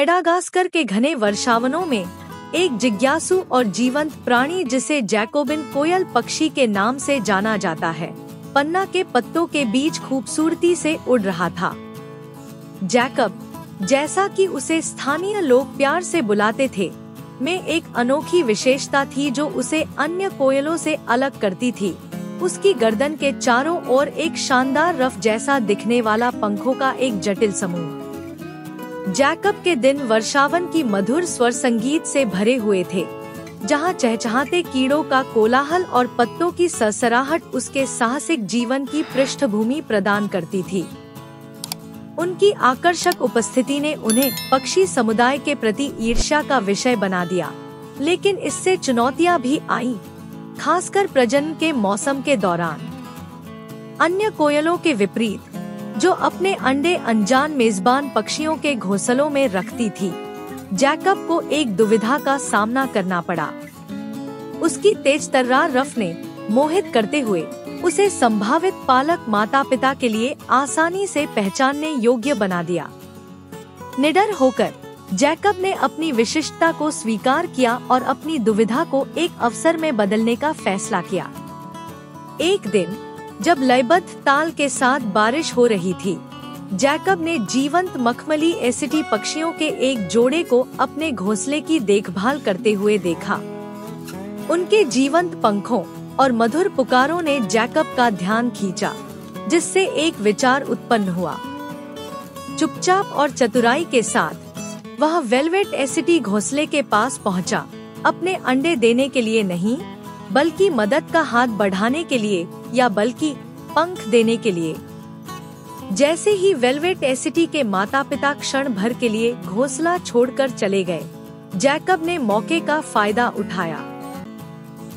Madagascar के घने वर्षावनों में एक जिज्ञासु और जीवंत प्राणी जिसे जैकोबिन कोयल पक्षी के नाम से जाना जाता है, पन्ना के पत्तों के बीच खूबसूरती से उड़ रहा था। जैकब, जैसा कि उसे स्थानीय लोग प्यार से बुलाते थे, में एक अनोखी विशेषता थी जो उसे अन्य कोयलों से अलग करती थी। उसकी गर्दन के चारों ओर एक शानदार रफ जैसा दिखने वाला पंखों का एक जटिल समूह। जैकब के दिन वर्षावन की मधुर स्वर संगीत से भरे हुए थे जहाँ चहचहाते कीड़ों का कोलाहल और पत्तों की सरसराहट उसके साहसिक जीवन की पृष्ठभूमि प्रदान करती थी। उनकी आकर्षक उपस्थिति ने उन्हें पक्षी समुदाय के प्रति ईर्ष्या का विषय बना दिया लेकिन इससे चुनौतियाँ भी आईं, खासकर प्रजनन के मौसम के दौरान। अन्य कोयलों के विपरीत जो अपने अंडे अनजान मेजबान पक्षियों के घोंसलों में रखती थी। जैकब को एक दुविधा का सामना करना पड़ा। उसकी तेज तर्रार रफ ने मोहित करते हुए उसे संभावित पालक माता पिता के लिए आसानी से पहचानने योग्य बना दिया। निडर होकर जैकब ने अपनी विशिष्टता को स्वीकार किया और अपनी दुविधा को एक अवसर में बदलने का फैसला किया। एक दिन जब लयबद्ध ताल के साथ बारिश हो रही थी जैकब ने जीवंत मखमली एसिटी पक्षियों के एक जोड़े को अपने घोंसले की देखभाल करते हुए देखा। उनके जीवंत पंखों और मधुर पुकारों ने जैकब का ध्यान खींचा जिससे एक विचार उत्पन्न हुआ। चुपचाप और चतुराई के साथ वह वेलवेट एसिटी घोंसले के पास पहुँचा, अपने अंडे देने के लिए नहीं बल्कि मदद का हाथ बढ़ाने के लिए या बल्कि पंख देने के लिए। जैसे ही वेलवेट एसिटी के माता पिता क्षण भर के लिए घोंसला छोड़कर चले गए, जैकब ने मौके का फ़ायदा उठाया।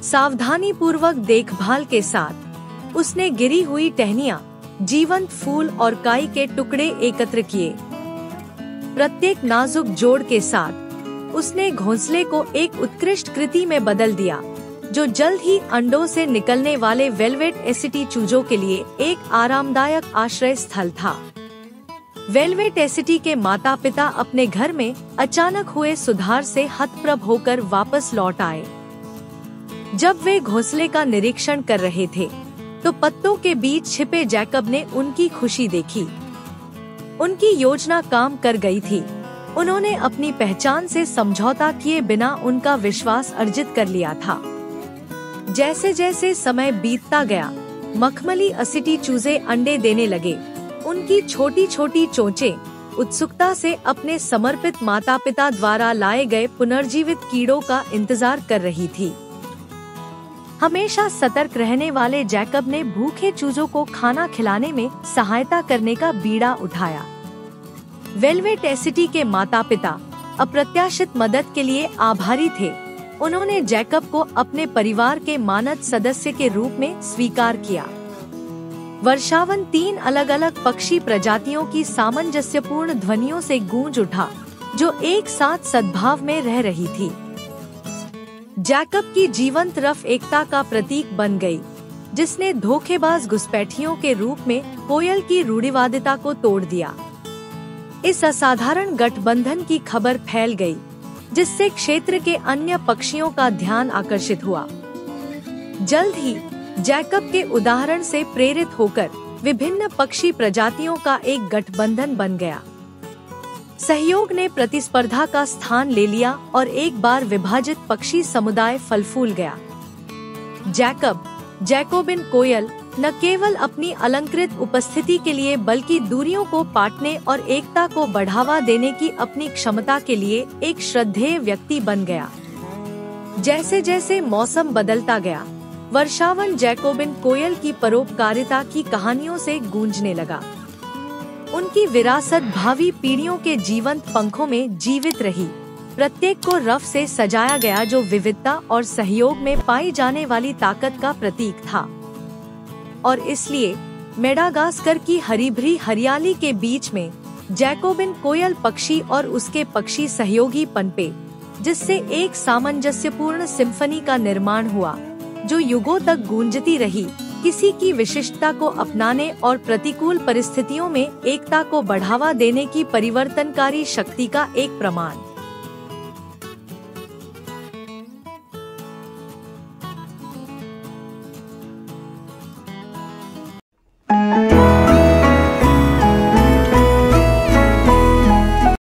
सावधानी पूर्वक देखभाल के साथ, उसने गिरी हुई टहनिया, जीवंत फूल और काई के टुकड़े एकत्र किए। प्रत्येक नाजुक जोड़ के साथ, उसने घोंसले को एक उत्कृष्ट कृति में बदल दिया। जो जल्द ही अंडों से निकलने वाले वेलवेट एसिटी चूजों के लिए एक आरामदायक आश्रय स्थल था। वेलवेट एसिटी के माता पिता अपने घर में अचानक हुए सुधार से हतप्रभ होकर वापस लौट आए। जब वे घोंसले का निरीक्षण कर रहे थे तो पत्तों के बीच छिपे जैकब ने उनकी खुशी देखी। उनकी योजना काम कर गई थी। उन्होंने अपनी पहचान से समझौता किए बिना उनका विश्वास अर्जित कर लिया था। जैसे जैसे समय बीतता गया, मखमली असिटी चूजे अंडे देने लगे। उनकी छोटी छोटी चोचे उत्सुकता से अपने समर्पित माता पिता द्वारा लाए गए पुनर्जीवित कीड़ों का इंतज़ार कर रही थी। हमेशा सतर्क रहने वाले जैकब ने भूखे चूजों को खाना खिलाने में सहायता करने का बीड़ा उठाया। वेलवेट एसिटी के माता पिता अप्रत्याशित मदद के लिए आभारी थे। उन्होंने जैकब को अपने परिवार के मानद सदस्य के रूप में स्वीकार किया। वर्षावन तीन अलग अलग पक्षी प्रजातियों की सामंजस्यपूर्ण ध्वनियों से गूंज उठा जो एक साथ सद्भाव में रह रही थी। जैकब की जीवंत रफ एकता का प्रतीक बन गई, जिसने धोखेबाज घुसपैठियों के रूप में कोयल की रूढ़िवादिता को तोड़ दिया। इस असाधारण गठबंधन की खबर फैल गई, जिससे क्षेत्र के अन्य पक्षियों का ध्यान आकर्षित हुआ। जल्द ही जैकब के उदाहरण से प्रेरित होकर विभिन्न पक्षी प्रजातियों का एक गठबंधन बन गया। सहयोग ने प्रतिस्पर्धा का स्थान ले लिया और एक बार विभाजित पक्षी समुदाय फलफूल गया। जैकब, जैकोबिन कोयल न केवल अपनी अलंकृत उपस्थिति के लिए, बल्कि दूरियों को पाटने और एकता को बढ़ावा देने की अपनी क्षमता के लिए एक श्रद्धेय व्यक्ति बन गया। जैसे जैसे मौसम बदलता गया, वर्षावन जैकोबिन कोयल की परोपकारिता की कहानियों से गूंजने लगा। उनकी विरासत भावी पीढ़ियों के जीवंत पंखों में जीवित रही। प्रत्येक को रफ से सजाया गया जो विविधता और सहयोग में पाई जाने वाली ताकत का प्रतीक था। और इसलिए मेडागास्कर की हरी भरी हरियाली के बीच में जैकोबिन कोयल पक्षी और उसके पक्षी सहयोगी पनपे, जिससे एक सामंजस्यपूर्ण सिम्फनी का निर्माण हुआ, जो युगों तक गूंजती रही, किसी की विशिष्टता को अपनाने और प्रतिकूल परिस्थितियों में एकता को बढ़ावा देने की परिवर्तनकारी शक्ति का एक प्रमाण।